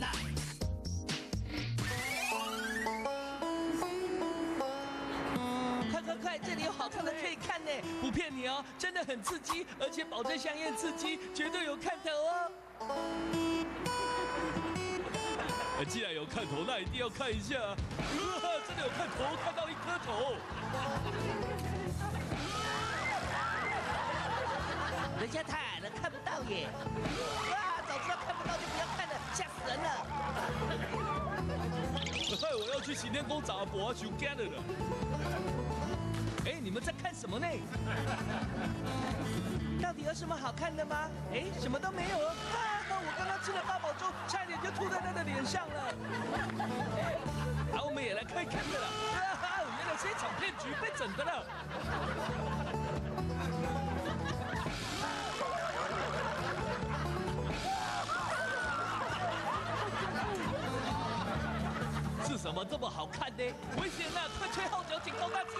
来。快快快，这里有好看的可以看呢，不骗你哦，真的很刺激，而且保证香艳刺激，绝对有看头哦。呃 既然有看头，那一定要看一下。哇，真的有看头，看到一颗头。人家太矮了，看不到耶。去擎天宫找阿伯求干了了。哎，你们在看什么呢？到底有什么好看的吗？哎，什么都没有哦。啊，我刚刚吃了八宝粥，差一点就吐在他的脸上了。好，我们也来看一看的了。啊，原来是一场骗局，被整的了。怎么这么好看呢？危险了快吹号角警告大家